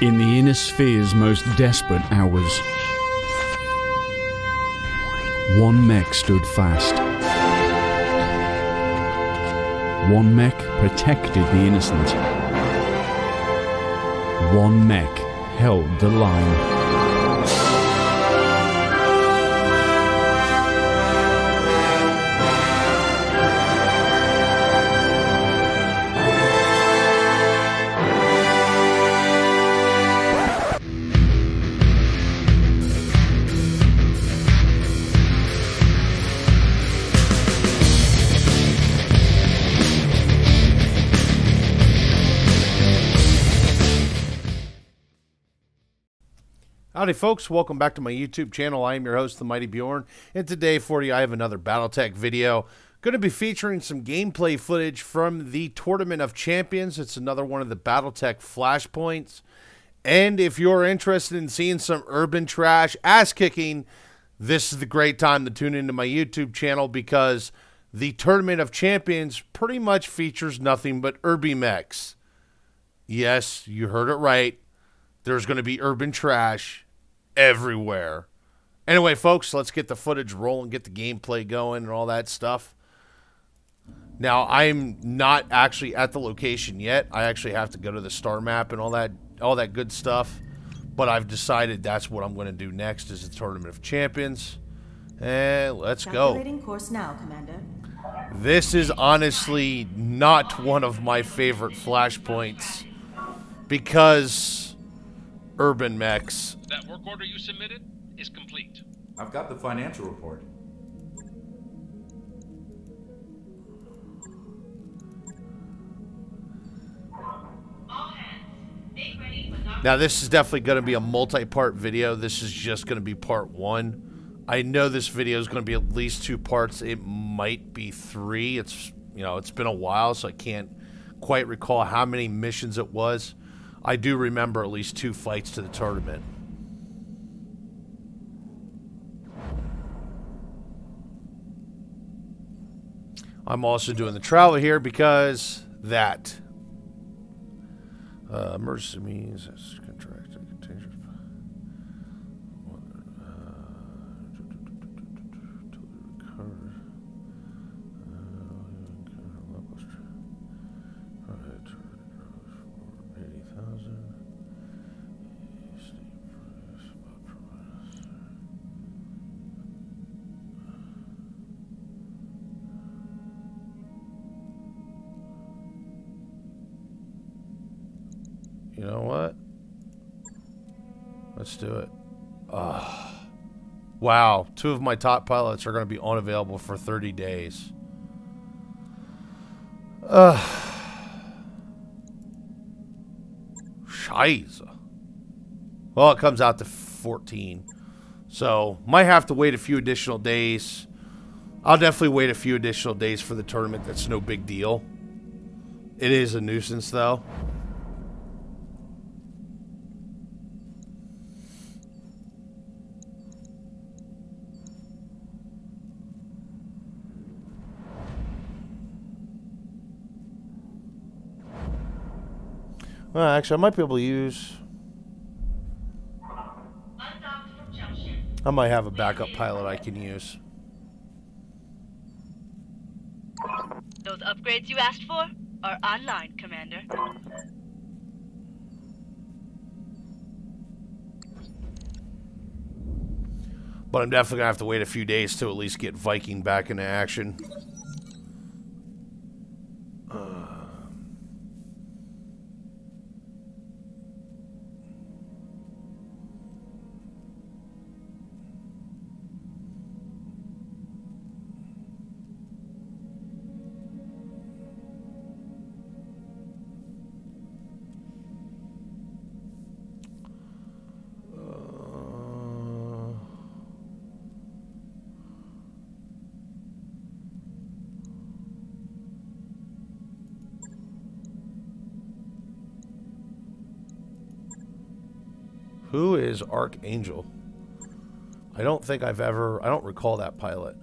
In the inner sphere's most desperate hours, one mech stood fast. One mech protected the innocent. One mech held the line. Folks. Welcome back to my YouTube channel. I am your host, The Mighty Bjorn. And today for you, I have another Battletech video. Going to be featuring some gameplay footage from the Tournament of Champions. It's another one of the Battletech flashpoints. And if you're interested in seeing some urban trash ass kicking, this is the great time to tune into my YouTube channel because the Tournament of Champions pretty much features nothing but Urby mechs. Yes, you heard it right. There's going to be urban trash everywhere. Anyway, folks, let's get the footage rolling, get the gameplay going, and all that stuff. Now, I'm not actually at the location yet. I actually have to go to the star map and all that, all that good stuff. But I've decided that's what I'm going to do next is the Tournament of Champions. And let's go. course now, Commander. This is honestly not one of my favorite flashpoints because urban mechs that work order you submitted is complete. I've got the financial report. Now, this is definitely going to be a multi-part video. This is just going to be part one. I know this video is going to be at least two parts. It might be three. It's, you know, it's been a while, so I can't quite recall how many missions it was. I do remember at least two fights to the tournament. I'm also doing the travel here because that. Uh, emergency means You know what? Let's do it. Uh, wow. Two of my top pilots are going to be unavailable for 30 days. Uh, Scheiße. Well, it comes out to 14. So, might have to wait a few additional days. I'll definitely wait a few additional days for the tournament. That's no big deal. It is a nuisance, though. Well, actually, I might be able to use... I might have a backup pilot I can use. Those upgrades you asked for are online, Commander. But I'm definitely going to have to wait a few days to at least get Viking back into action. Who is Archangel? I don't think I've ever... I don't recall that pilot.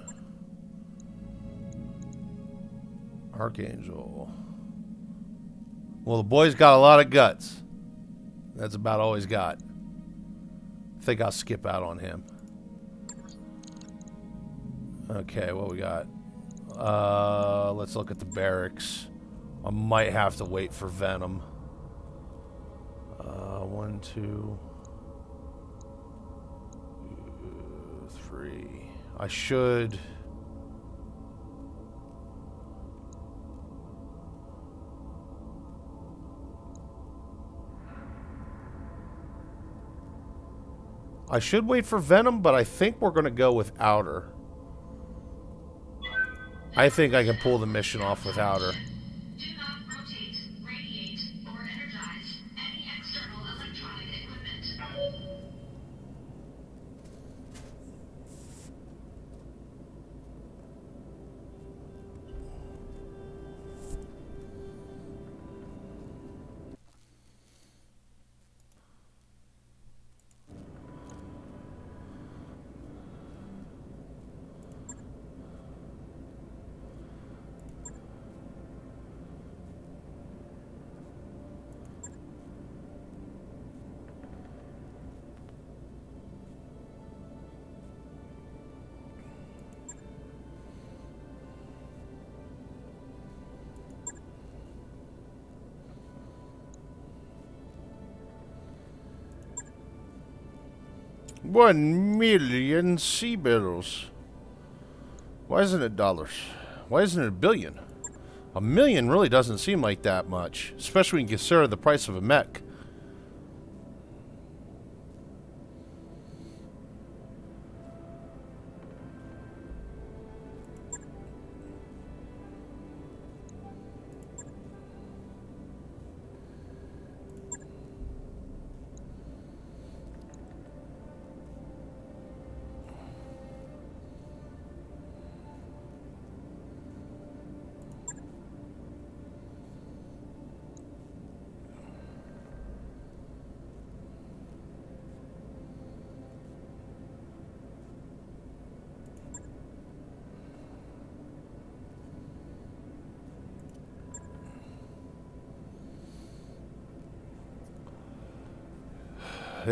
Archangel. Well, the boy's got a lot of guts. That's about all he's got. I think I'll skip out on him. Okay, what we got? Uh, let's look at the barracks. I might have to wait for Venom. Uh, one, two, I should. I should wait for Venom, but I think we're going to go without her. I think I can pull the mission off without her. One million C-bills. Why isn't it dollars? Why isn't it a billion? A million really doesn't seem like that much, especially when you consider the price of a mech.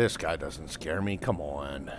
This guy doesn't scare me. Come on.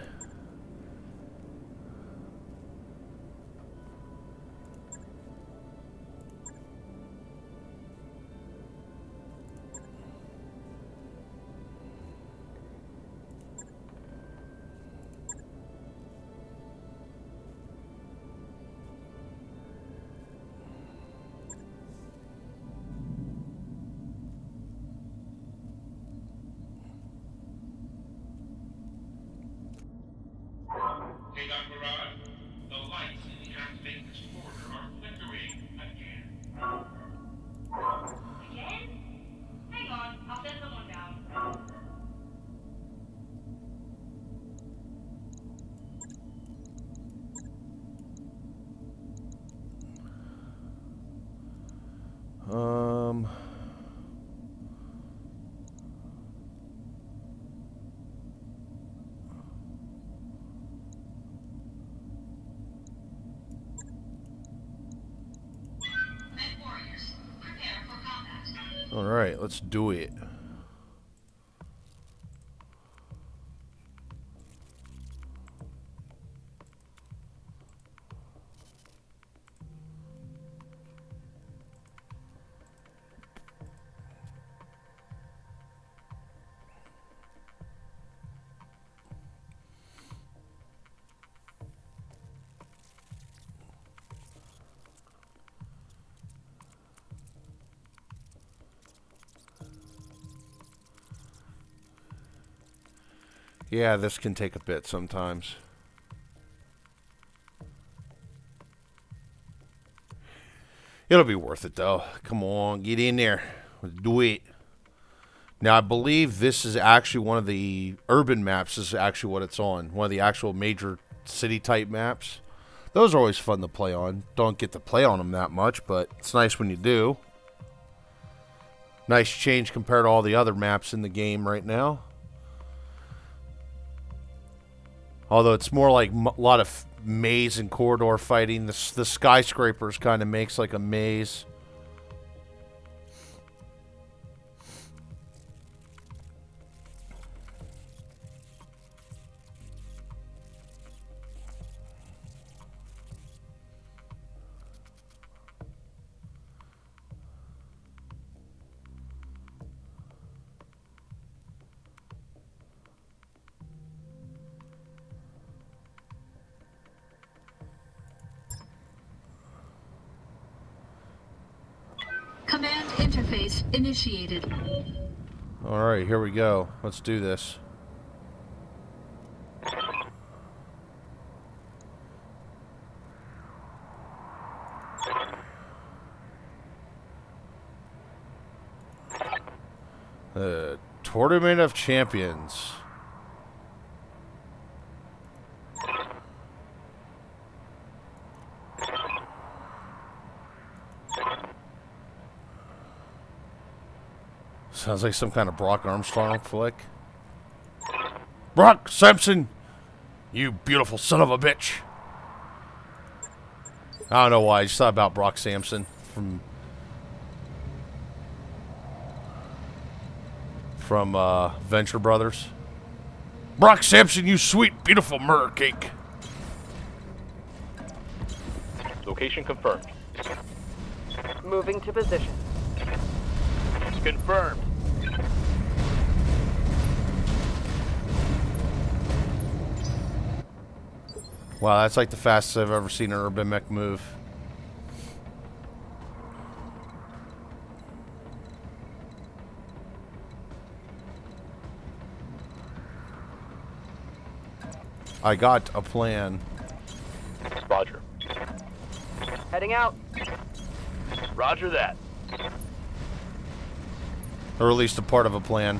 Combat. All right, let's do it. Yeah, this can take a bit sometimes. It'll be worth it though. Come on, get in there. Let's do it. Now I believe this is actually one of the urban maps. This is actually what it's on. One of the actual major city type maps. Those are always fun to play on. Don't get to play on them that much, but it's nice when you do. Nice change compared to all the other maps in the game right now. Although it's more like a lot of maze and corridor fighting. The, the skyscrapers kind of makes like a maze. Initiated. All right, here we go. Let's do this. The Tournament of Champions. Sounds like some kind of Brock Armstrong flick. Brock Simpson, you beautiful son of a bitch. I don't know why. I just thought about Brock Samson from from uh, Venture Brothers. Brock Samson, you sweet, beautiful murder cake. Location confirmed. Moving to position. Confirmed. Wow, that's like the fastest I've ever seen an urban mech move. I got a plan. Roger. Heading out. Roger that. Or at least a part of a plan.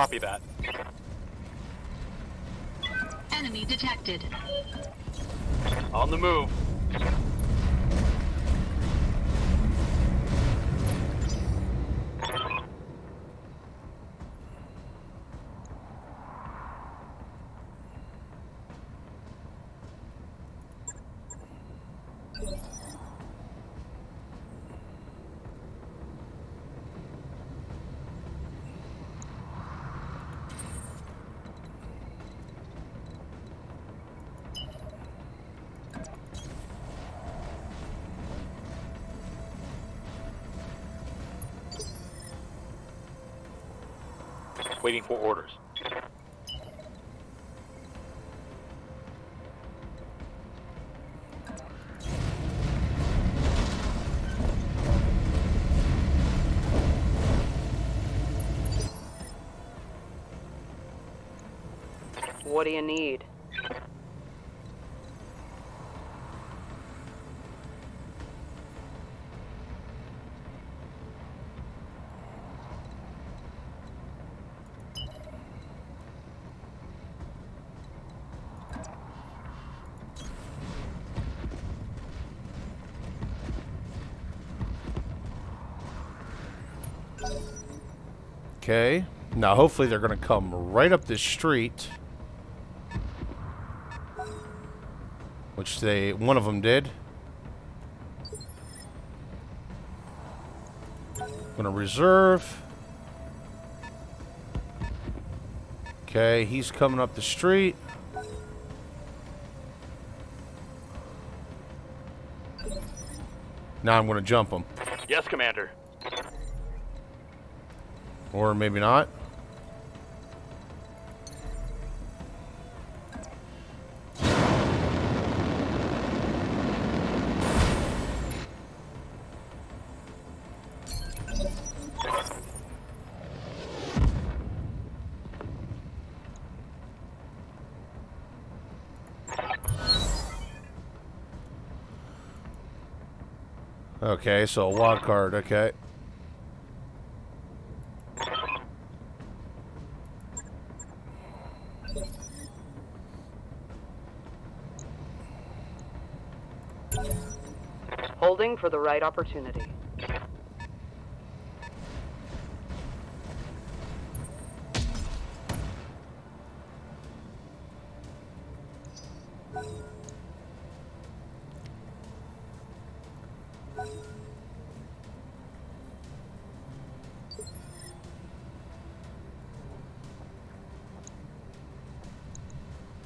Copy that. Enemy detected. On the move. Waiting for orders. What do you need? Okay. Now, hopefully, they're going to come right up this street. Which they, one of them did. Gonna reserve. Okay, he's coming up the street. Now I'm gonna jump him. Yes, Commander. Or maybe not. Okay, so a wild card, okay. Holding for the right opportunity.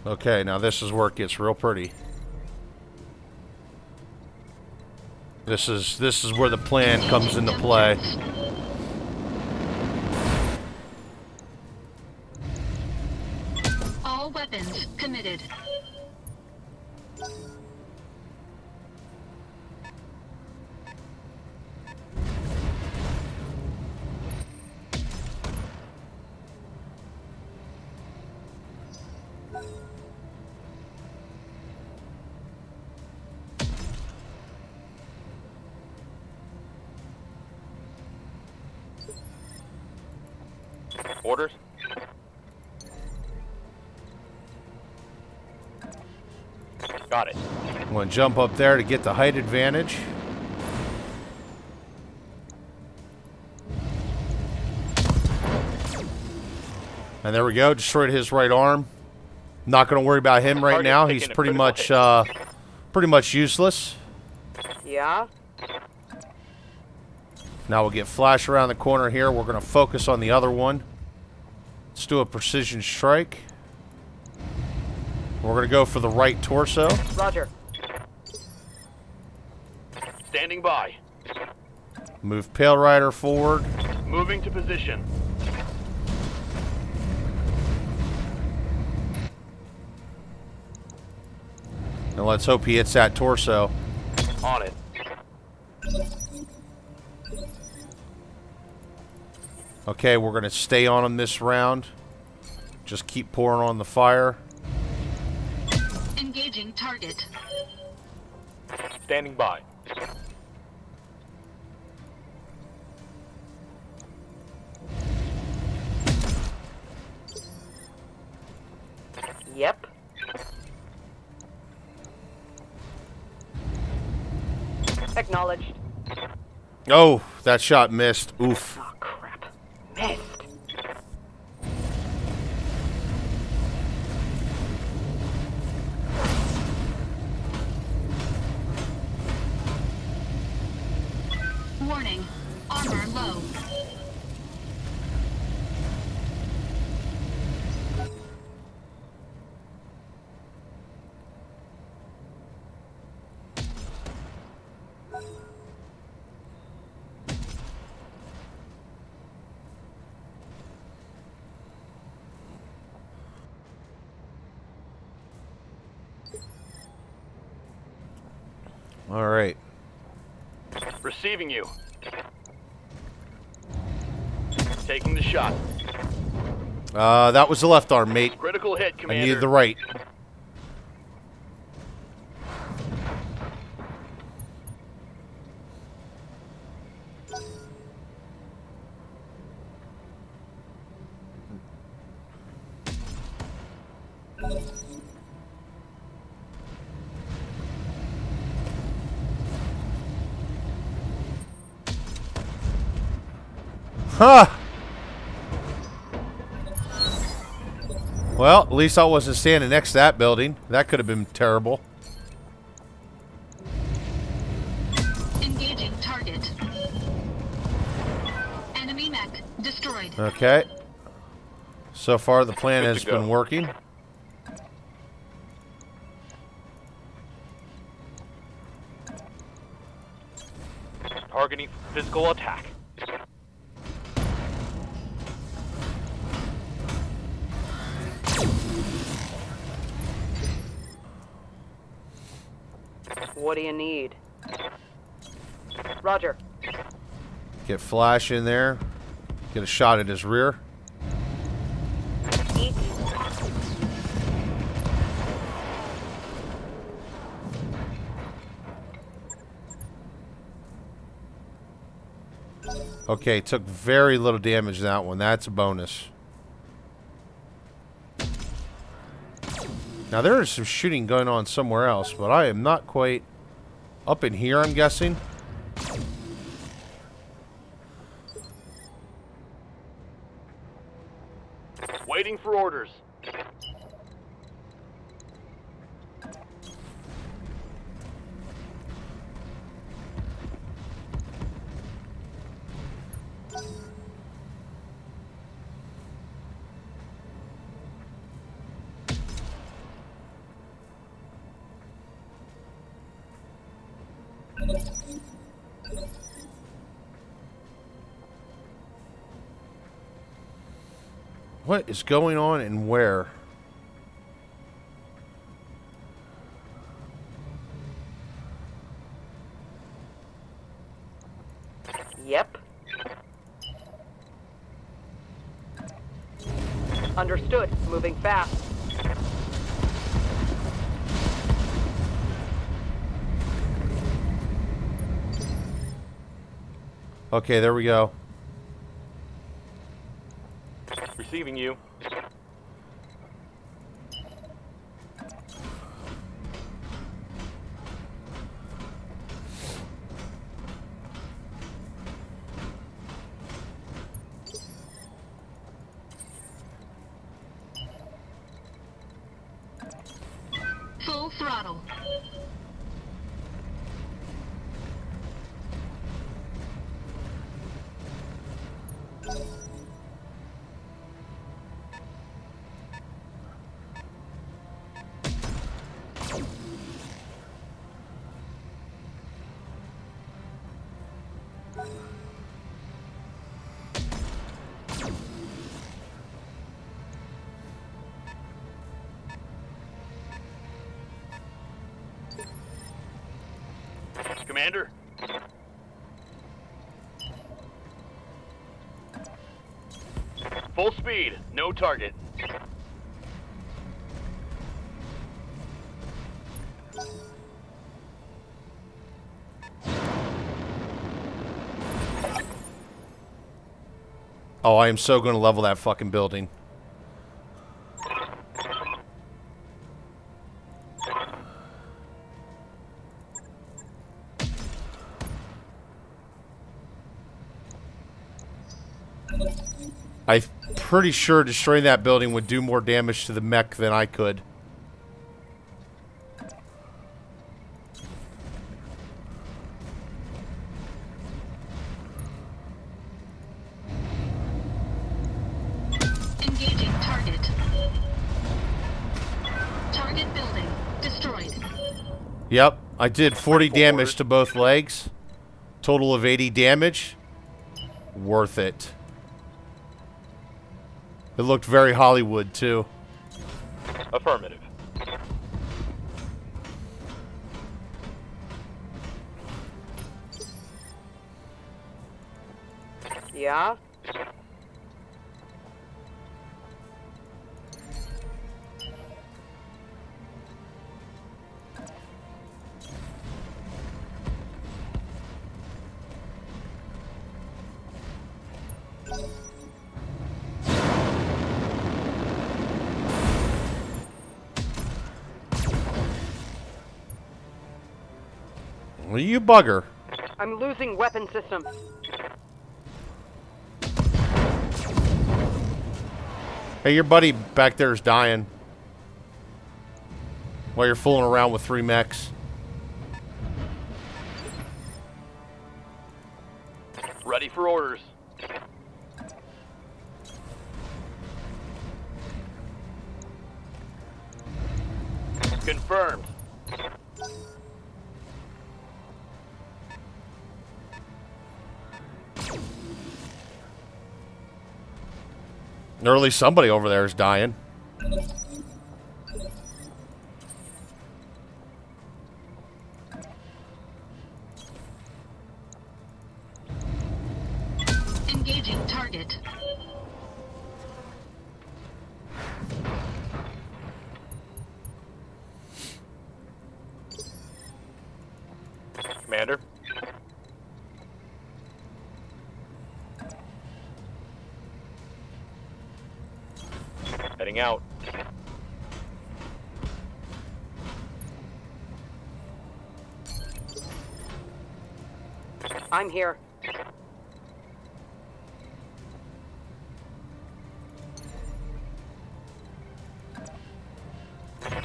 Okay, now this is where it gets real pretty. This is this is where the plan comes into play. I'm going to jump up there to get the height advantage. And there we go. Destroyed his right arm. Not going to worry about him right now. He's pretty much, uh, pretty much useless. Yeah? Now we'll get flash around the corner here. We're going to focus on the other one. Let's do a precision strike. We're going to go for the right torso. Roger. Standing by. Move Pale Rider forward. Moving to position. And let's hope he hits that torso. On it. Okay, we're going to stay on him this round. Just keep pouring on the fire. Engaging target. Standing by. Yep. Acknowledged. Oh, that shot missed. Oof. Oh, crap. Missed. Warning. Armor low. All right. Receiving you. Taking the shot. Uh, that was the left arm, mate. Critical hit, I Commander. needed the right. Huh. Well, at least I wasn't standing next to that building. That could have been terrible. Engaging target. Enemy mech destroyed. Okay. So far, the plan Good has go. been working. Targeting physical attack. What do you need? Roger. Get Flash in there. Get a shot at his rear. Eat. Okay, took very little damage that one. That's a bonus. Now, there is some shooting going on somewhere else, but I am not quite up in here, I'm guessing. What is going on and where? Yep. Understood. Moving fast. Okay, there we go. Receiving you. Full throttle. Commander? Full speed, no target. Oh, I am so going to level that fucking building. Pretty sure destroying that building would do more damage to the mech than I could. Engaging target. Target building destroyed. Yep, I did 40 damage to both legs. Total of 80 damage. Worth it. It looked very Hollywood, too. Affirmative. Yeah? You bugger. I'm losing weapon system. Hey, your buddy back there is dying. While you're fooling around with three mechs. Ready for orders. Confirmed. Least somebody over there is dying.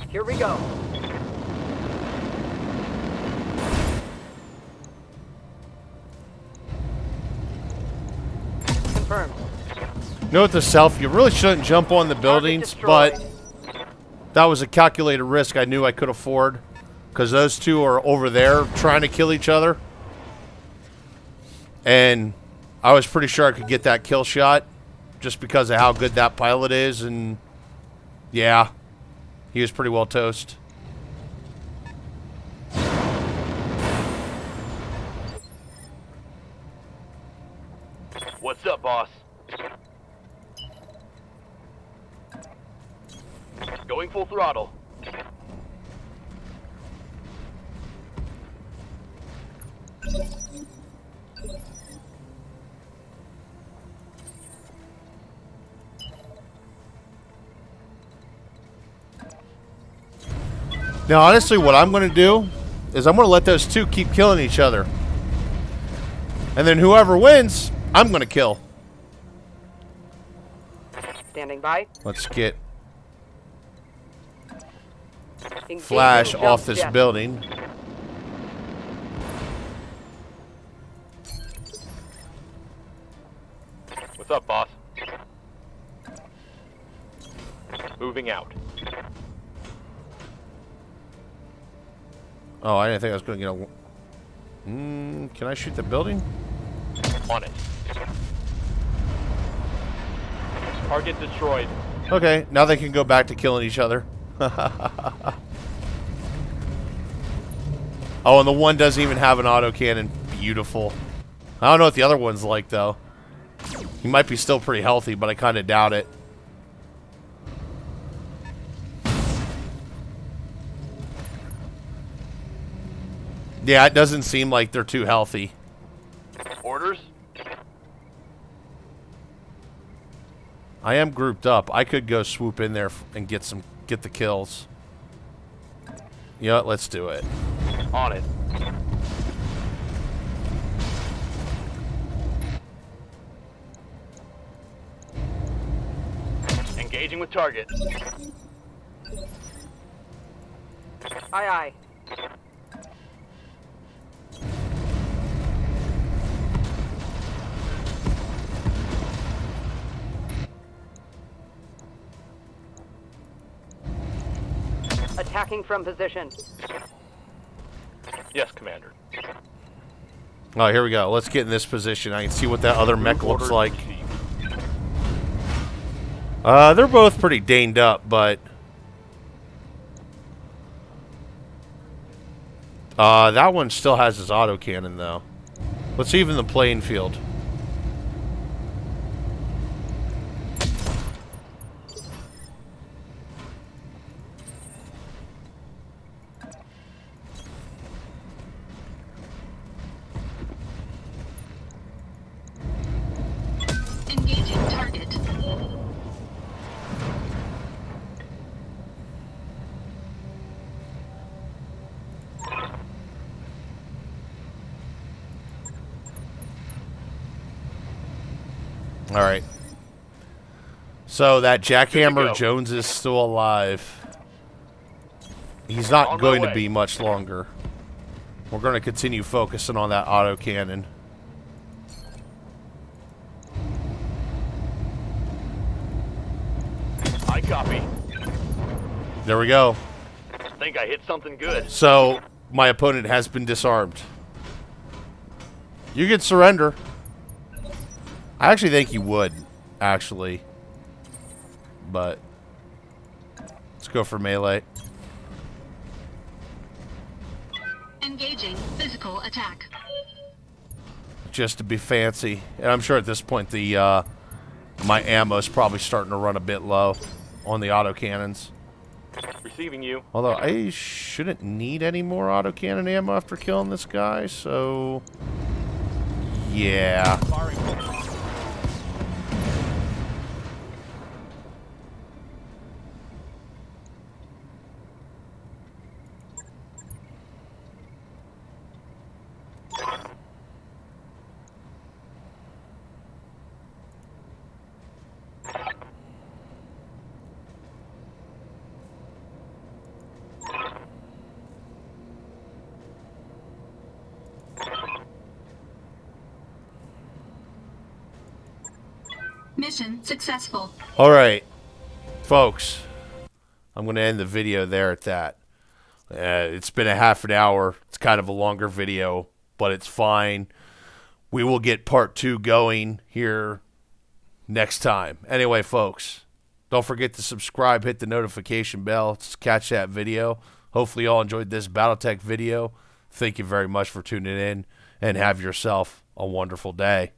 Here we go. Confirmed. Note to self, you really shouldn't jump on the buildings, but that was a calculated risk I knew I could afford. Because those two are over there trying to kill each other. And I was pretty sure I could get that kill shot just because of how good that pilot is. And yeah, he was pretty well toast. What's up, boss? throttle. Now, honestly, what I'm going to do is I'm going to let those two keep killing each other. And then whoever wins, I'm going to kill. Standing by. Let's get Flash off this building. Oh, I didn't think I was going to get a... Mm, can I shoot the building? On it. Target destroyed. Okay, now they can go back to killing each other. oh, and the one doesn't even have an autocannon. Beautiful. I don't know what the other one's like, though. He might be still pretty healthy, but I kind of doubt it. Yeah, it doesn't seem like they're too healthy. Orders? I am grouped up. I could go swoop in there and get some get the kills. You know what? Let's do it. On it. Engaging with target. Aye, aye. Attacking from position. Yes, Commander. Oh, here we go. Let's get in this position. I can see what that other mech looks like. Uh, they're both pretty dinged up, but uh, that one still has his autocannon though. Let's even the playing field. So that Jackhammer. Jones is still alive. He's not On going to be much longer. We're going to continue focusing on that autocannon. I copy. There we go. I Think I hit something good. So my opponent has been disarmed. You can surrender. I actually think you would, actually. But let's go for melee. Engaging physical attack. just to be fancy. And I'm sure at this point the uh, my ammo's probably starting to run a bit low on the autocannons. Receiving you. Although I shouldn't need any more autocannon ammo after killing this guy, so yeah. Mission successful. All right, folks. I'm going to end the video there at that. Uh, it's been a half an hour. It's kind of a longer video, but it's fine. We will get part two going here next time. Anyway, folks, don't forget to subscribe, hit the notification bell to catch that video. Hopefully, you all enjoyed this Battletech video. Thank you very much for tuning in, and have yourself a wonderful day.